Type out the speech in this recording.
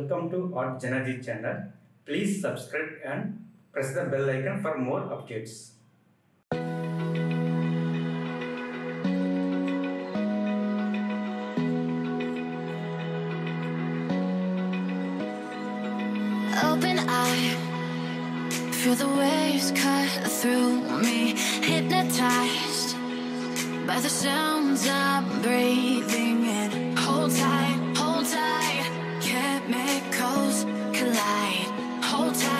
Welcome to Art JanaG channel. Please subscribe and press the bell icon for more updates. Open eye, feel the waves cut through me, hypnotized by the sounds I'm breathing in. Hold tight chemicals collide. Hold tight.